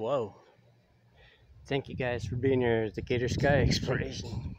Whoa. Thank you guys for being here at the Gator Sky Exploration.